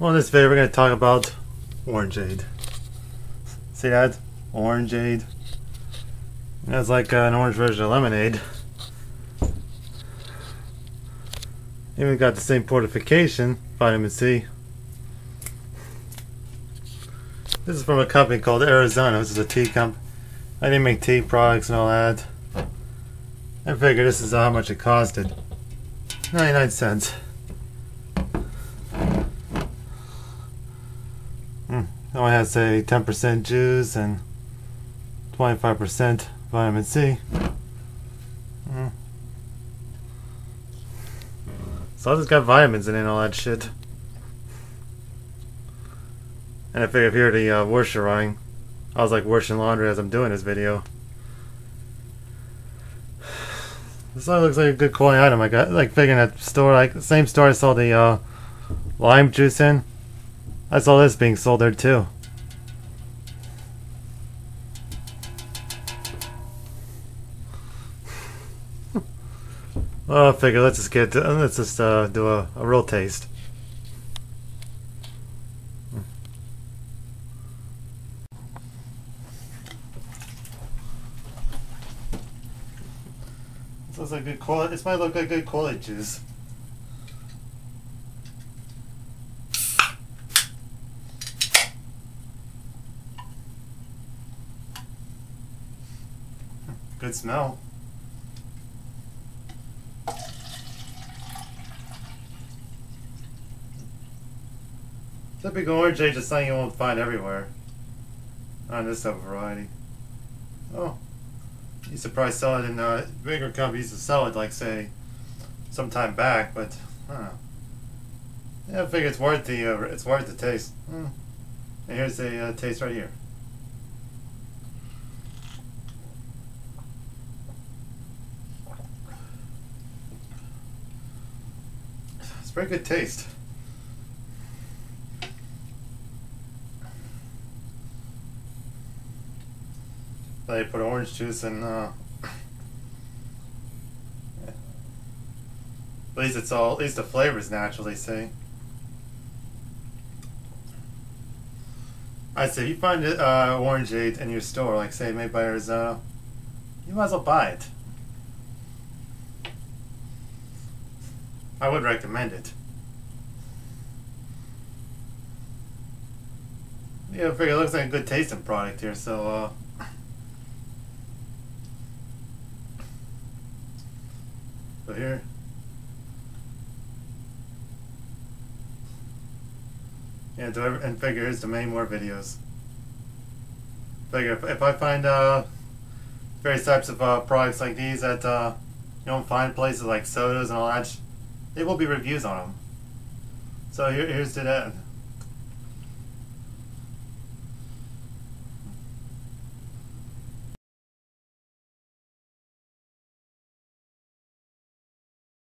Well, in this video, we're going to talk about orangeade. See that? Orangeade. That's like uh, an orange version of lemonade. Even got the same fortification, vitamin C. This is from a company called Arizona. This is a tea company. I didn't make tea products and all that. I figure this is how much it costed. 99 cents. Mm. Only has say 10% juice and 25% vitamin C. Mm. So it's got vitamins in it and all that shit. And I figured if you're the uh, washing, I was like washing laundry as I'm doing this video. This looks like a good quality item. I got like figuring at store like same store I saw the uh, lime juice in. I saw this being sold there too. well, I figure let's just get to, let's just uh, do a, a real taste. This looks like good quality. This might look like good quality juice. Good smell. Typical orangeade is something you won't find everywhere. On this type of variety. Oh. You surprised sell it in uh, bigger companies to sell it like say some time back, but huh. Yeah, I figure it's worth the uh, it's worth the taste. Hmm. And here's the uh, taste right here. It's very good taste. They put orange juice in. Uh, at least it's all. At least the flavor is natural. They say. I say if you find uh, orangeade in your store, like say made by Arizona, you might as well buy it. I would recommend it. Yeah, I figure it looks like a good tasting product here, so uh So here Yeah, do ever, and figure here's to many more videos. Figure if, if I find uh various types of uh, products like these that uh you don't find places like sodas and all that there will be reviews on them. So here, here's to that.